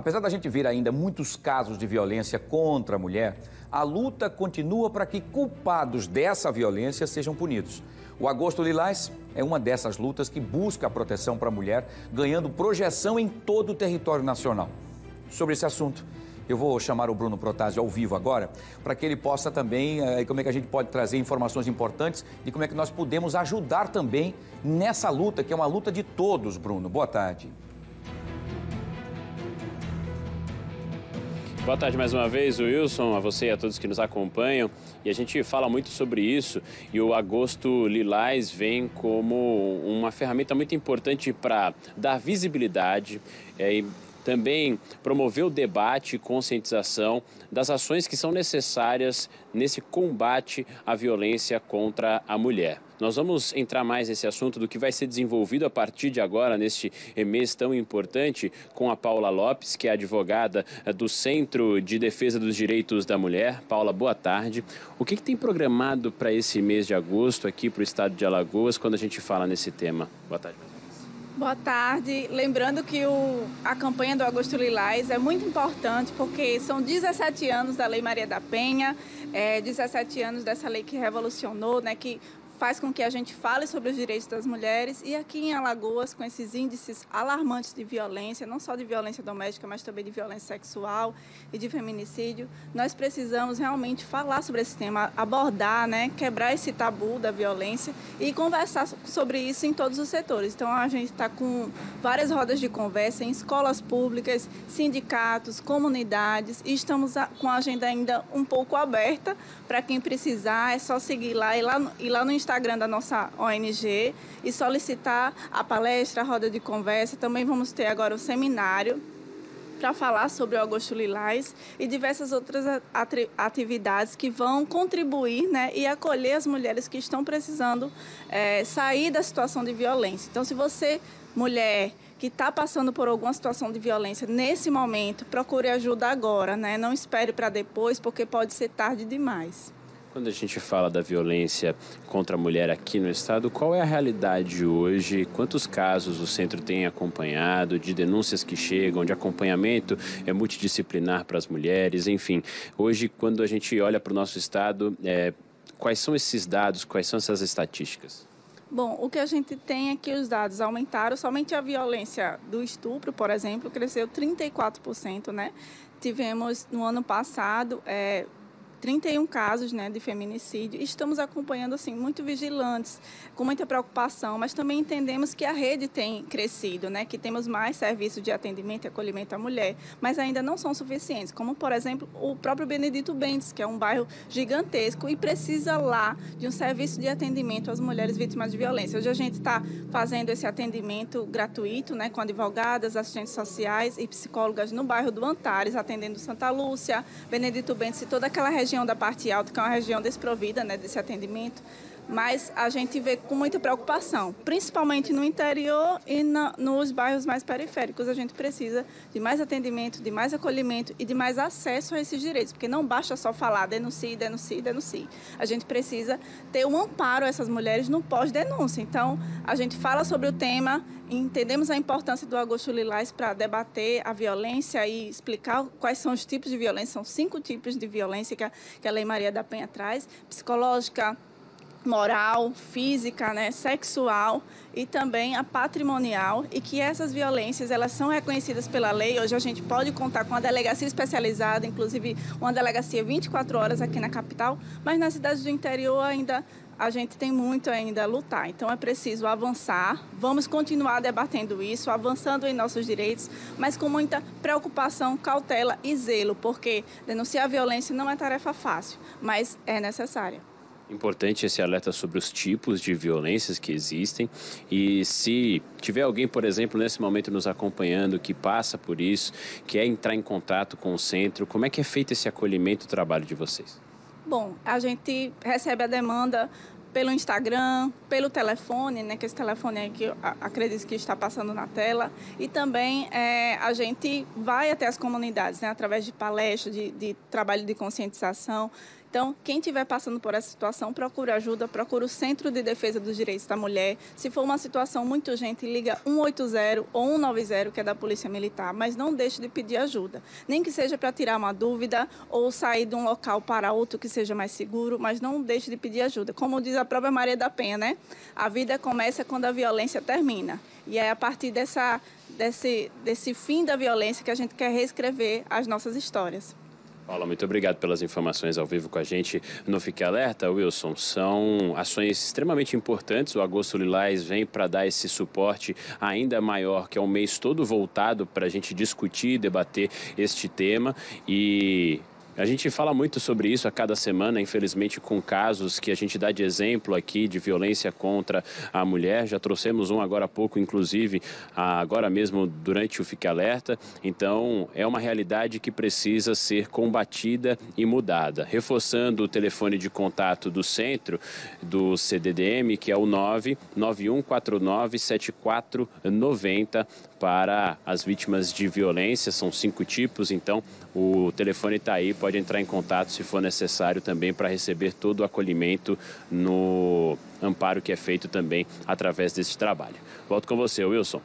Apesar da gente ver ainda muitos casos de violência contra a mulher, a luta continua para que culpados dessa violência sejam punidos. O Agosto Lilás é uma dessas lutas que busca a proteção para a mulher, ganhando projeção em todo o território nacional. Sobre esse assunto, eu vou chamar o Bruno Protásio ao vivo agora, para que ele possa também, eh, como é que a gente pode trazer informações importantes de como é que nós podemos ajudar também nessa luta, que é uma luta de todos, Bruno. Boa tarde. Boa tarde mais uma vez, Wilson, a você e a todos que nos acompanham. E a gente fala muito sobre isso e o Agosto Lilás vem como uma ferramenta muito importante para dar visibilidade é, e também promover o debate e conscientização das ações que são necessárias nesse combate à violência contra a mulher. Nós vamos entrar mais nesse assunto do que vai ser desenvolvido a partir de agora, neste mês tão importante, com a Paula Lopes, que é advogada eh, do Centro de Defesa dos Direitos da Mulher. Paula, boa tarde. O que, que tem programado para esse mês de agosto aqui para o estado de Alagoas quando a gente fala nesse tema? Boa tarde. Boa tarde. Lembrando que o, a campanha do Agosto Lilás é muito importante porque são 17 anos da Lei Maria da Penha, é, 17 anos dessa lei que revolucionou, né, que faz com que a gente fale sobre os direitos das mulheres e aqui em Alagoas, com esses índices alarmantes de violência, não só de violência doméstica, mas também de violência sexual e de feminicídio, nós precisamos realmente falar sobre esse tema, abordar, né, quebrar esse tabu da violência e conversar sobre isso em todos os setores. Então a gente está com várias rodas de conversa em escolas públicas, sindicatos, comunidades e estamos com a agenda ainda um pouco aberta para quem precisar, é só seguir lá e lá, e lá no Instagram Instagram da nossa ONG e solicitar a palestra, a roda de conversa. Também vamos ter agora o seminário para falar sobre o Agosto Lilás e diversas outras atividades que vão contribuir né, e acolher as mulheres que estão precisando é, sair da situação de violência. Então, se você, mulher, que está passando por alguma situação de violência nesse momento, procure ajuda agora, né? Não espere para depois, porque pode ser tarde demais. Quando a gente fala da violência contra a mulher aqui no estado, qual é a realidade hoje? Quantos casos o centro tem acompanhado, de denúncias que chegam, de acompanhamento é multidisciplinar para as mulheres, enfim. Hoje, quando a gente olha para o nosso estado, é, quais são esses dados, quais são essas estatísticas? Bom, o que a gente tem é que os dados aumentaram, somente a violência do estupro, por exemplo, cresceu 34%, né? Tivemos no ano passado é, 31 casos né, de feminicídio. Estamos acompanhando assim muito vigilantes, com muita preocupação, mas também entendemos que a rede tem crescido, né, que temos mais serviços de atendimento e acolhimento à mulher, mas ainda não são suficientes, como por exemplo o próprio Benedito Bentes, que é um bairro gigantesco e precisa lá de um serviço de atendimento às mulheres vítimas de violência. Hoje a gente está fazendo esse atendimento gratuito, né, com advogadas, assistentes sociais e psicólogas no bairro do Antares, atendendo Santa Lúcia, Benedito Bentes e toda aquela região região da parte alta, que é uma região desprovida né, desse atendimento, mas a gente vê com muita preocupação, principalmente no interior e na, nos bairros mais periféricos. A gente precisa de mais atendimento, de mais acolhimento e de mais acesso a esses direitos, porque não basta só falar denuncie, denuncie, denuncie. A gente precisa ter um amparo a essas mulheres no pós-denúncia. Então, a gente fala sobre o tema, entendemos a importância do Agosto Lilás para debater a violência e explicar quais são os tipos de violência. São cinco tipos de violência que a, que a Lei Maria da Penha traz: psicológica, moral, física, né, sexual e também a patrimonial e que essas violências elas são reconhecidas pela lei. Hoje a gente pode contar com uma delegacia especializada, inclusive uma delegacia 24 horas aqui na capital, mas nas cidades do interior ainda a gente tem muito ainda a lutar. Então é preciso avançar. Vamos continuar debatendo isso, avançando em nossos direitos, mas com muita preocupação, cautela e zelo, porque denunciar a violência não é tarefa fácil, mas é necessária. Importante esse alerta sobre os tipos de violências que existem e se tiver alguém, por exemplo, nesse momento nos acompanhando que passa por isso, quer entrar em contato com o centro, como é que é feito esse acolhimento, o trabalho de vocês? Bom, a gente recebe a demanda pelo Instagram, pelo telefone, né, que esse telefone aí que acredito que está passando na tela, e também é, a gente vai até as comunidades, né, através de palestras, de, de trabalho de conscientização, Então, quem estiver passando por essa situação, procure ajuda, procure o Centro de Defesa dos Direitos da Mulher. Se for uma situação muito urgente, liga 180 ou 190, que é da Polícia Militar, mas não deixe de pedir ajuda. Nem que seja para tirar uma dúvida ou sair de um local para outro que seja mais seguro, mas não deixe de pedir ajuda. Como diz a própria Maria da Penha, né? A vida começa quando a violência termina. E é a partir dessa, desse, desse fim da violência que a gente quer reescrever as nossas histórias. Paula, muito obrigado pelas informações ao vivo com a gente no Fique Alerta, Wilson. São ações extremamente importantes. O Agosto Lilás vem para dar esse suporte ainda maior, que é um mês todo voltado para a gente discutir, debater este tema. E a gente fala muito sobre isso a cada semana, infelizmente, com casos que a gente dá de exemplo aqui de violência contra a mulher. Já trouxemos um agora há pouco, inclusive, agora mesmo durante o Fique Alerta. Então, é uma realidade que precisa ser combatida e mudada. Reforçando o telefone de contato do centro do CDDM, que é o 99149 7490 para as vítimas de violência. São cinco tipos, então o telefone está aí, pode entrar em contato se for necessário também para receber todo o acolhimento no amparo que é feito também através desse trabalho. Volto com você, Wilson.